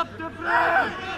Stop the press!